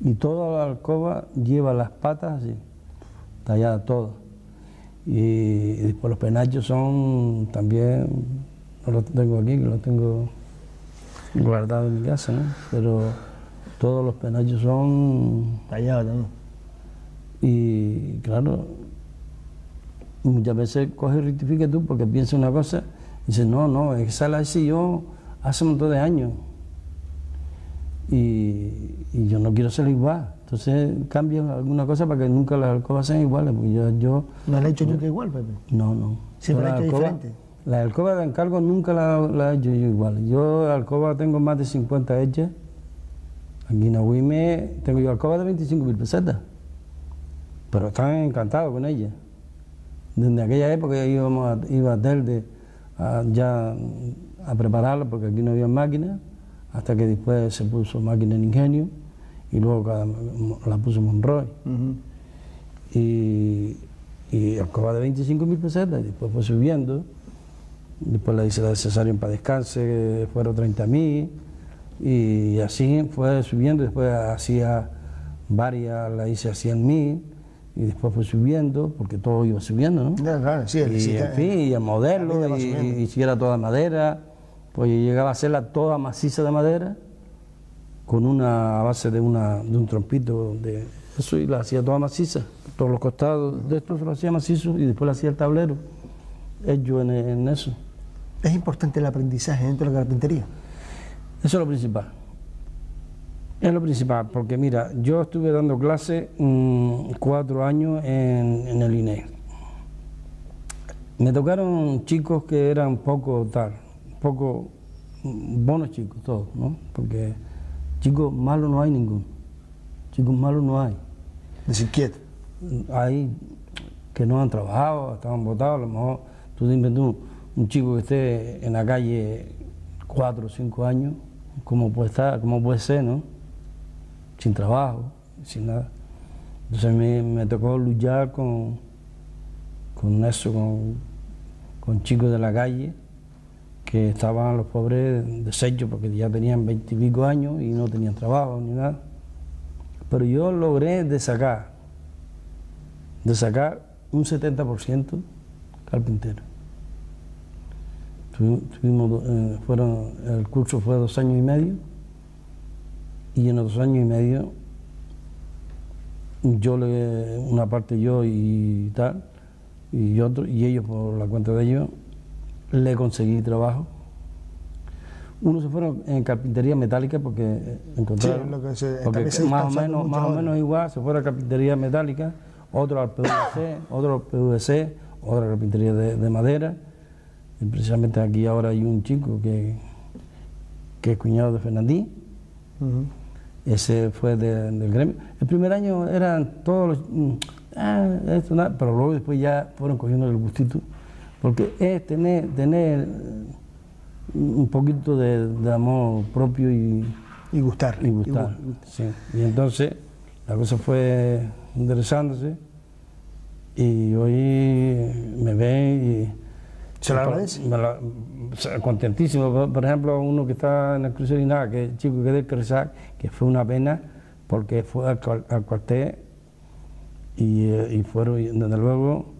Speaker 2: Y toda la alcoba lleva las patas así, talladas todas. Y, después los penachos son también, no los tengo aquí, que los tengo guardados en mi casa, ¿no? Pero todos los penachos son
Speaker 1: tallados
Speaker 2: Y claro, muchas veces coge y rectifica tú porque piensa una cosa y dice, no, no, es que sale así yo hace un montón de años. Y, yo no quiero ser igual. Entonces cambia alguna cosa para que nunca las alcobas sean iguales. Porque yo, yo,
Speaker 1: ¿No la he hecho nunca igual, Pepe?
Speaker 2: No, no.
Speaker 1: ¿Siempre la he hecho diferente?
Speaker 2: La alcoba de encargo nunca la, la, he hecho yo igual. Yo alcoba tengo más de 50 hechas Aquí en Agüime tengo yo alcoba de 25 mil pesetas, pero están encantados con ella. Desde aquella época íbamos a, iba a Telde ya a prepararla porque aquí no había máquina, hasta que después se puso máquina en ingenio y luego la puso Monroy. y, y de 25 mil pesetas, y después fue subiendo. Después la hice la de cesárea para descanse, fueron 30 mil y así fue subiendo, después hacía varias, la hice a 100 mil, y después fue subiendo, porque todo iba subiendo, ¿no?
Speaker 1: Claro, sí,
Speaker 2: y, en fin, y el modelo, y, si era toda madera, pues llegaba a hacerla toda maciza de madera, con una base de, una, de un trompito de eso y la hacía toda maciza, todos los costados de esto se lo hacía macizo y después le hacía el tablero, hecho en, en eso.
Speaker 1: ¿Es importante el aprendizaje dentro de la carpintería?
Speaker 2: Eso es lo principal. Es lo principal, porque mira, yo estuve dando clase mm, cuatro años en, en el INE. Me tocaron chicos que eran poco tal, poco mm, buenos chicos todos, ¿no? Porque chicos malos no hay ninguno. Chicos malos no hay.
Speaker 1: Desinquieto.
Speaker 2: Hay que no han trabajado, estaban votados, a lo mejor tú dime tú, un chico que esté en la calle cuatro o cinco años, ¿cómo puede estar, cómo puede ser, no? Sin trabajo, sin nada. Entonces me, me tocó luchar con, con eso, con, con chicos de la calle que estaban los pobres deshechos porque ya tenían veintipico años y no tenían trabajo ni nada. Pero yo logré de sacar, de sacar un 70% carpintero. Tuvimos, eh, fueron, el curso fue dos años y medio y en los dos años y medio yo le, una parte yo y tal, y otro, y ellos por la cuenta de ellos, le conseguí trabajo. Unos se fueron en carpintería metálica porque encontraron, porque más, o menos, más o menos igual, se fueron a carpintería metálica, otro al PVC, [COUGHS] otro al PVC, otra carpintería de, madera. Y precisamente aquí ahora hay un chico que, que es cuñado de Fernandín. Ese fue del gremio. El primer año eran todos los... Mm, ah, esto, nada, pero luego después ya fueron cogiendo el gustito. Porque es tener, tener un poquito de, amor propio y...
Speaker 1: Y gustar.
Speaker 2: Y gustar, sí. Y entonces la cosa fue enderezándose y hoy me ve y...
Speaker 1: ¿Se lo agradece?
Speaker 2: contentísimo. Por ejemplo, uno que está en el crucero y nada, que el chico que del Cresac, que fue una pena porque fue al, cuartel y, eh, y, fueron, desde luego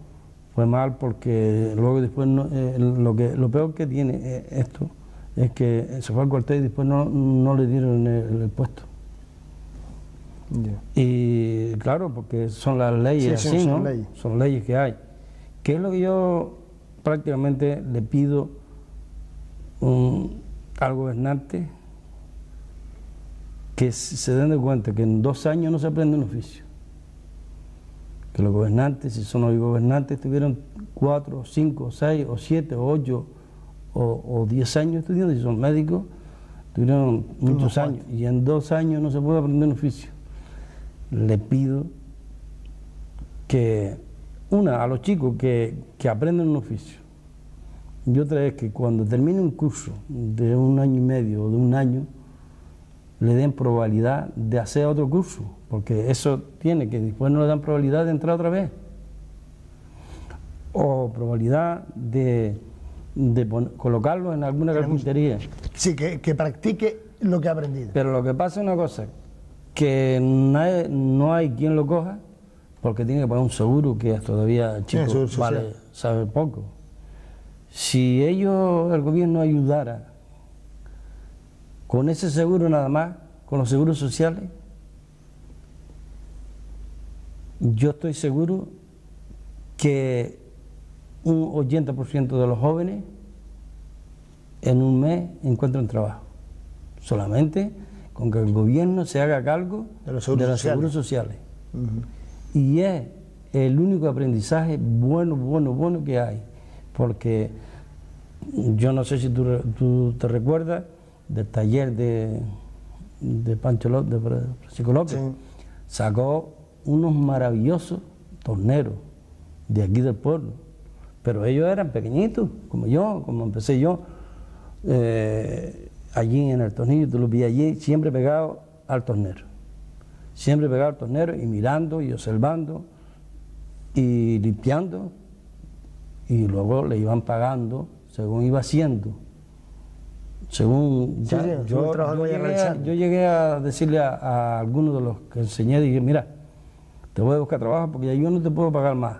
Speaker 2: fue mal porque luego después eh, lo que lo peor que tiene eh, esto es que se fue al cuartel y después no, no le dieron el puesto. Y claro, porque son las leyes así, son, ¿no? Leyes. Son leyes que hay. ¿Qué es lo que yo prácticamente le pido al gobernante? Que se den de cuenta que en dos años no se aprende un oficio. Que los gobernantes, si son los gobernantes, tuvieron cuatro, cinco, seis, o siete, o ocho, o, diez años estudiando, si son médicos, tuvieron muchos años. Y en dos años no se puede aprender un oficio. Le pido que, una, a los chicos que, que aprenden un oficio, y otra es que cuando termine un curso de un año y medio o de un año, le den probabilidad de hacer otro curso, porque eso tiene que después no le dan probabilidad de entrar otra vez, o probabilidad de, de colocarlo en alguna carpintería.
Speaker 1: Sí, que, que practique lo que ha aprendido.
Speaker 2: Pero lo que pasa es una cosa, que no hay, quien lo coja porque tiene que pagar un seguro que todavía chico vale, sabe poco. Si ellos, el gobierno ayudara con ese seguro nada más, con los seguros sociales, yo estoy seguro que un 80% de los jóvenes en un mes encuentran trabajo. Solamente con que el gobierno se haga cargo de los seguros, sociales. Y es el único aprendizaje bueno, bueno, bueno que hay. Porque yo no sé si tú, te recuerdas del taller de, de Pancho López, de Francisco López. Sacó unos maravillosos torneros de aquí del pueblo. Pero ellos eran pequeñitos, como yo, como empecé yo. Eh, allí en el tornillo, tú lo vi allí, siempre pegado al tornero. Siempre pegado al tornero y mirando y observando y limpiando y luego le iban pagando según iba haciendo. Según yo, llegué a, decirle a, algunos de los que enseñé, dije, mira, te voy a buscar trabajo porque yo no te puedo pagar más.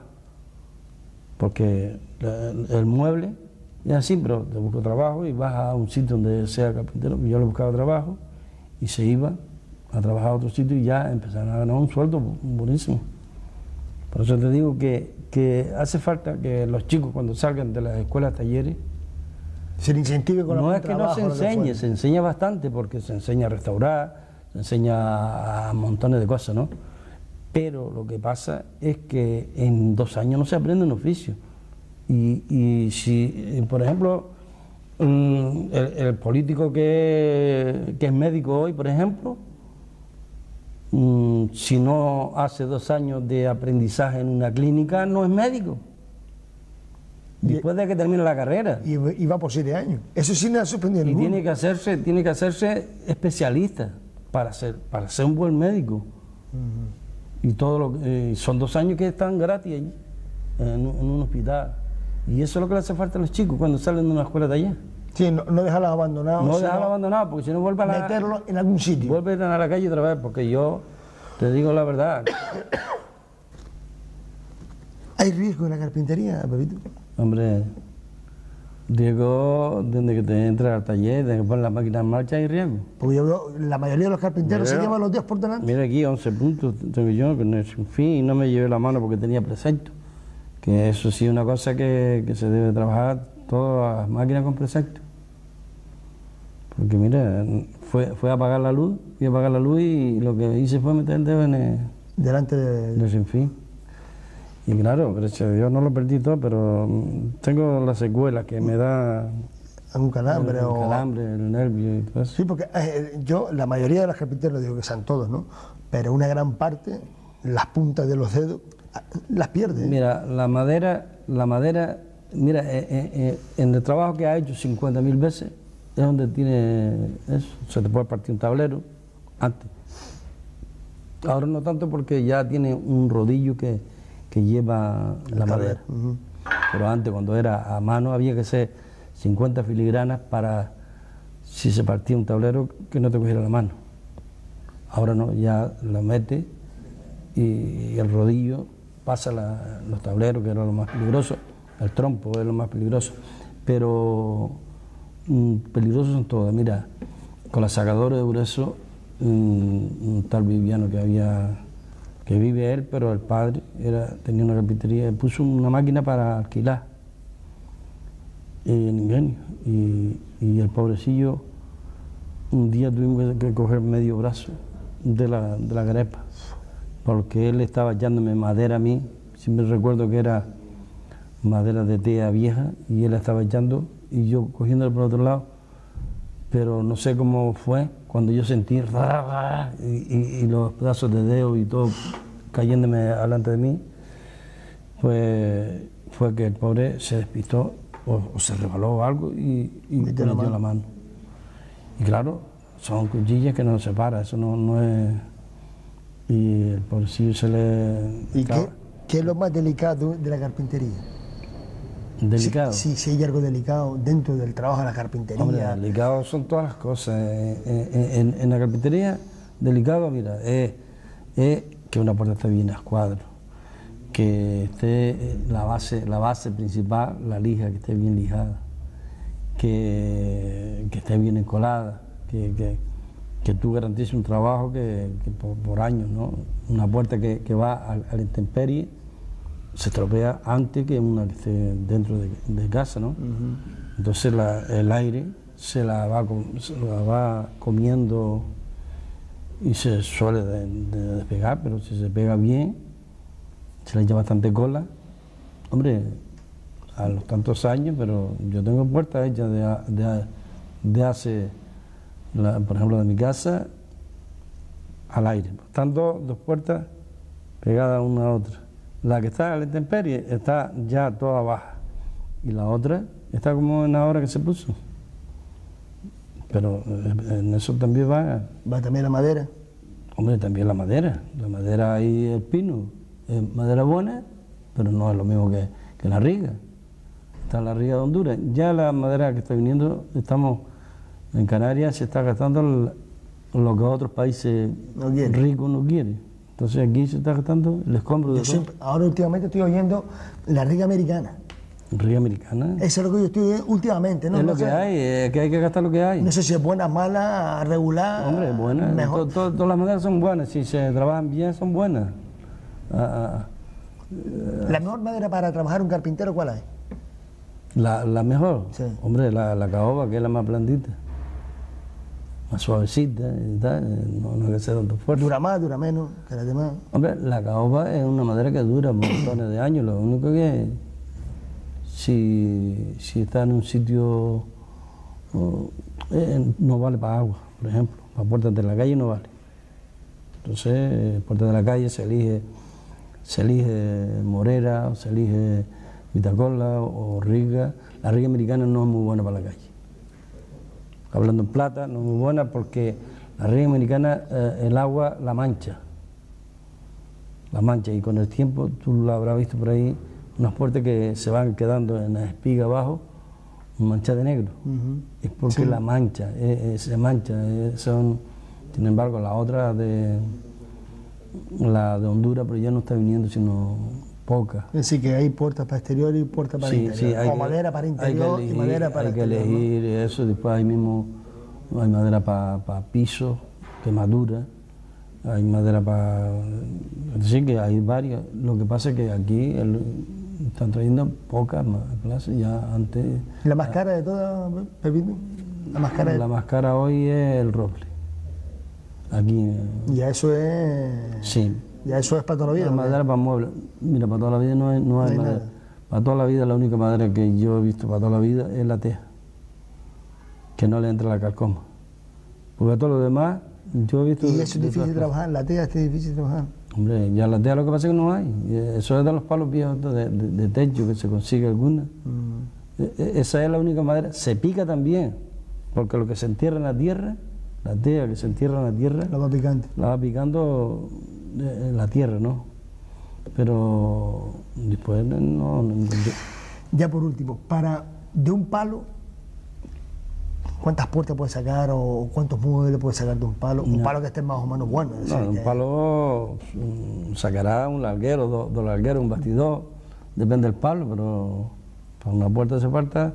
Speaker 2: Porque el mueble y así, pero te busco trabajo y vas a un sitio donde sea carpintero. Yo le buscaba trabajo y se iba a trabajar a otro sitio y ya empezaron a ganar un sueldo buenísimo. Por eso te digo que, que hace falta que los chicos cuando salgan de las escuelas talleres
Speaker 1: se les incentive con
Speaker 2: No es que no se enseñe, se enseña bastante porque se enseña a restaurar, se enseña a montones de cosas, ¿no? Pero lo que pasa es que en dos años no se aprende un oficio. Y, y si, por ejemplo, mm, el, político que, que, es médico hoy, por ejemplo, mm, si no hace dos años de aprendizaje en una clínica, no es médico. Después de que termine la carrera.
Speaker 1: Y, va por siete años. Eso sí no ha sorprendido
Speaker 2: Y tiene que hacerse, tiene que hacerse especialista para ser, para ser un buen médico. Y todo lo, eh, son dos años que están gratis allí, en, un hospital. Y eso es lo que le hace falta a los chicos cuando salen de una escuela de allá.
Speaker 1: Sí, no, no dejarlos abandonados.
Speaker 2: No dejarlos abandonados, porque si no vuelve a
Speaker 1: la, meterlo en algún sitio.
Speaker 2: Vuelve a la calle otra vez, porque yo te digo la verdad. [COUGHS]
Speaker 1: ¿Hay riesgo en la carpintería, Pepito?
Speaker 2: Hombre, Diego, desde que te entra al taller, desde que pones la máquina en marcha, hay riesgo.
Speaker 1: Porque yo la mayoría de los carpinteros se llevan los días por delante.
Speaker 2: Mira aquí, 11 puntos tengo yo, es un fin, y no me llevé la mano porque tenía precepto. Que eso sí es una cosa que, se debe trabajar todas las máquinas con precepto. Porque mira, fue, fue a apagar la luz, fui a apagar la luz y lo que hice fue meter el dedo en el...
Speaker 1: Delante de...
Speaker 2: De sin fin. Y claro, gracias a Dios no lo perdí todo, pero mm, tengo la secuela que me da...
Speaker 1: ¿Algún calambre
Speaker 2: el,
Speaker 1: o...?
Speaker 2: calambre, el nervio y todo eso.
Speaker 1: Sí, porque eh, yo, la mayoría de los carpinteros, digo que sean todos, ¿no? Pero una gran parte, las puntas de los dedos, ah, las pierde.
Speaker 2: Mira, la madera, la madera, mira, eh, eh, en el trabajo que ha hecho 50.000 veces, es donde tiene eso, se te puede partir un tablero, antes. Ahora no tanto porque ya tiene un rodillo que que lleva la madera. Pero antes, cuando era a mano, había que hacer 50 filigranas para, si se partía un tablero, que no te cogiera la mano. Ahora no, ya la mete y, el rodillo pasa los tableros, que era lo más peligroso, el trompo es lo más peligroso. Pero mm, peligrosos son todas. Mira, con la sacadora de grueso, un tal Viviano que había que vive él, pero el padre tenía una carpintería, puso una máquina para alquilar en ingenio. Y, el pobrecillo, un día tuvimos que coger medio brazo de la, de la grepa, porque él estaba echándome madera a mí, siempre recuerdo que era madera de tea vieja, y él estaba echando, y yo cogiéndolo por otro lado, pero no sé cómo fue, cuando yo sentí y, los pedazos de dedo y todo cayéndome delante de mí, pues fue que el pobre se despistó o, se rebaló algo y, y metió la, la, mano. Y claro, son cuchillas que no se para, eso no, no es... Y el pobrecillo se le...
Speaker 1: ¿Y qué, qué es lo más delicado de la carpintería?
Speaker 2: ¿Delicado?
Speaker 1: Sí, sí, hay algo delicado dentro del trabajo de la carpintería.
Speaker 2: Hombre, delicado son todas las cosas. Eh, eh, en, la carpintería, delicado, mira, es, que una puerta esté bien a escuadro, que esté eh, la base, la base principal, la lija, que esté bien lijada, que, esté bien encolada, que, tú garantices un trabajo que, por, años, ¿no? Una puerta que, va al, al intemperie se estropea antes que una que esté dentro de, casa, ¿no? Entonces el aire se la, va, va comiendo y se suele despegar, pero si se pega bien, se le echa bastante cola. Hombre, a los tantos años, pero yo tengo puertas hechas de, de, hace, por ejemplo, de mi casa al aire. Están dos, dos puertas pegadas una a otra. La que está a la intemperie está ya toda baja y la otra está como en la hora que se puso. Pero eh, en eso también va.
Speaker 1: ¿Va también la madera?
Speaker 2: Hombre, también la madera. La madera y el pino es madera buena, pero no es lo mismo que, la riga. Está la riga de Honduras. Ya la madera que está viniendo, estamos en Canarias, se está gastando lo que otros países ricos no quieren. Entonces aquí se está gastando el escombro de
Speaker 1: Ahora últimamente estoy oyendo la riga americana.
Speaker 2: Ría Americana.
Speaker 1: Eso es lo que yo estoy últimamente, ¿no?
Speaker 2: Es
Speaker 1: No
Speaker 2: lo que
Speaker 1: sé-
Speaker 2: hay, es que hay que gastar lo que hay.
Speaker 1: No sé si es buena, mala, regular.
Speaker 2: Hombre, buenas.
Speaker 1: Mejor.
Speaker 2: To- to- todas las maderas son buenas, si se trabajan bien son buenas. Ah, ah,
Speaker 1: La mejor madera para trabajar un carpintero, ¿cuál es?
Speaker 2: la, la mejor,
Speaker 1: Sí.
Speaker 2: hombre, la, la caoba, que es la más blandita. Más suavecita y tal, no, no hay que hacer tanto esfuerzo.
Speaker 1: Dura más, dura menos que las demás.
Speaker 2: Hombre, la caoba es una madera que dura montones de años, lo único que si, si está en un sitio oh, eh, no vale para agua, por ejemplo, para puertas de la calle no vale. Entonces, puertas de la calle se elige, se elige morera, o se elige vitacola o riga. La riga americana no es muy buena para la calle. Hablando en plata, no es muy buena porque la riga americana eh, el agua la mancha. La mancha y con el tiempo tú lo habrás visto por ahí unas puertas que se van quedando en la espiga abajo manchadas de negro. Es porque la mancha eh, eh, se mancha son sin embargo la otra de la de Honduras pero ya no está viniendo sino poca
Speaker 1: Es decir, que hay puertas para exterior y puertas para interior.
Speaker 2: hay
Speaker 1: o
Speaker 2: que-
Speaker 1: madera para
Speaker 2: hay que
Speaker 1: interior y madera para
Speaker 2: hay que
Speaker 1: exterior. ¿no?
Speaker 2: elegir eso después hay mismo hay madera para piso que madura hay madera para es decir que hay varias lo que pasa es que aquí el- están trayendo pocas clases ya antes
Speaker 1: ¿La más cara de todas, Pepito? La más cara de...
Speaker 2: la más cara hoy es el roble aquí eh,
Speaker 1: Ya eso es...
Speaker 2: sí
Speaker 1: Ya eso es para toda la vida.
Speaker 2: La madera para muebles. Mira, para toda la vida no hay, no hay
Speaker 1: No hay
Speaker 2: madera.
Speaker 1: nada.
Speaker 2: Para toda la vida la única madera que yo he visto para toda la vida es la teja. Que no le entra la calcoma. Porque todo lo demás, yo he visto...
Speaker 1: Y eso es difícil trabajar, la tea es difícil trabajar.
Speaker 2: Hombre, ya la teja lo que pasa es que no hay. Y Eso es de los palos viejos de, de- de techo que se consigue alguna.
Speaker 1: Mm.
Speaker 2: E- e- Esa es la única madera. Se pica también. Porque lo que se entierra en la tierra, la teja que se entierra en la tierra,
Speaker 1: La más picante.
Speaker 2: la va picando eh, la tierra, ¿no? Pero después no,
Speaker 1: Ya por último, para de un palo, ¿cuántas puertas puedes sacar o cuántos muebles puedes sacar de un palo? Un palo que esté más o menos bueno.
Speaker 2: no, un palo mm, sacará un larguero, dos, dos largueros, un bastidor, depende del palo, pero para una puerta hace falta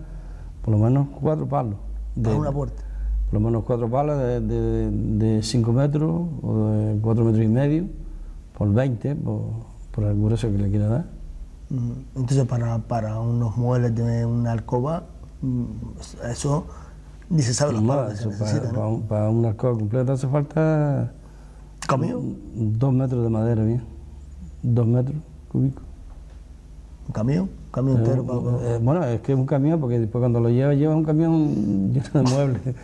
Speaker 2: por lo menos cuatro palos. de-
Speaker 1: Para una puerta.
Speaker 2: Por lo menos cuatro palos de cinco metros o de cuatro metros y medio, por 20, por, por el grueso que le quiera dar.
Speaker 1: Mm, Entonces, para, para unos muebles de una alcoba, mm, eso ni se sabe los
Speaker 2: No, para,
Speaker 1: ¿no?
Speaker 2: para una alcoba completa hace falta
Speaker 1: ¿Camión?
Speaker 2: dos metros de madera, bien. Dos metros cúbicos.
Speaker 1: ¿Un camión? ¿Un camión entero? para-
Speaker 2: Eh, bueno, es que es un camión, porque después cuando lo llevas, llevas un camión lleno de muebles. [LAUGHS]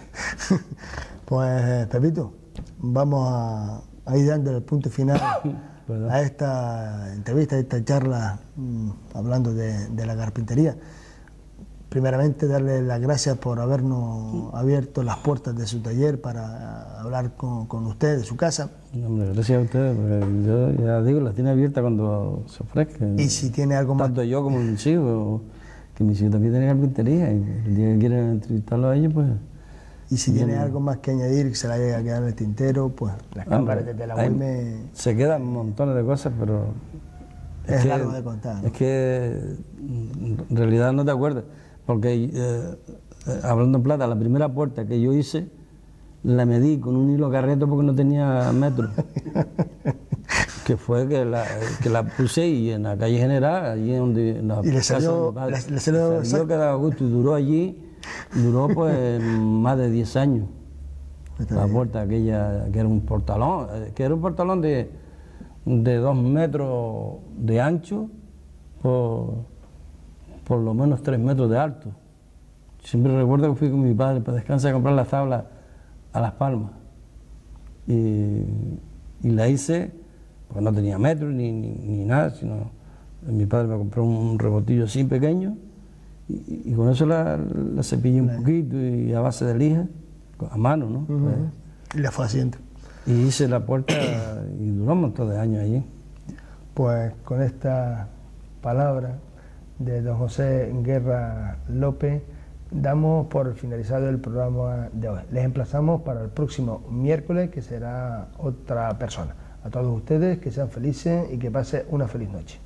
Speaker 1: Pues, Pepito, vamos a, a ir dando el punto final [LAUGHS]
Speaker 2: ¿Verdad?
Speaker 1: a esta entrevista, a esta charla mm, hablando de, de la carpintería. Primeramente, darle las gracias por habernos abierto las puertas de su taller para hablar con, con usted de su casa.
Speaker 2: Hombre, gracias a ustedes, porque yo ya digo, las tiene abiertas cuando se ofrezcan.
Speaker 1: Y si tiene algo más
Speaker 2: Tanto yo como mis hijos, que mis hijos también tienen carpintería, y el día que quieran entrevistarlo a ellos, pues...
Speaker 1: Y si tiene algo más que añadir que se le haya quedado en el tintero, pues las cámaras
Speaker 2: Hombre,
Speaker 1: desde la UIME
Speaker 2: Se quedan montones de cosas, pero...
Speaker 1: es largo de contar. ¿no?
Speaker 2: Es que mm, en realidad no te acuerdas, porque eh, eh, hablando en plata, la primera puerta que yo hice la medí con un hilo carreto porque no tenía metro. [LAUGHS] que fue que la, que la puse y en la calle general, allí donde en la
Speaker 1: Y le
Speaker 2: casa de
Speaker 1: salió-
Speaker 2: mi padre,
Speaker 1: le- le salió
Speaker 2: que daba gusto y duró allí, duró pues [LAUGHS] más de 10 años. La puerta aquella, que era un portalón, eh, que era un portalón de, de dos metros de ancho por, por lo menos tres metros de alto. Siempre recuerdo que fui con mi padre para descansar a comprar las tablas a Las Palmas. Y, y la hice, porque no tenía metros ni, ni, ni nada, sino mi padre me compró un rebotillo así pequeño y, y con eso la, la cepillé un poquito y a base de lija, a mano, ¿no? Pues,
Speaker 1: Y le fue haciendo.
Speaker 2: y hice la puerta y duró un montón de años allí.
Speaker 1: Pues con esta palabra de don José Guerra López damos por finalizado el programa de hoy. Les emplazamos para el próximo miércoles que será otra persona. A todos ustedes que sean felices y que pasen una feliz noche.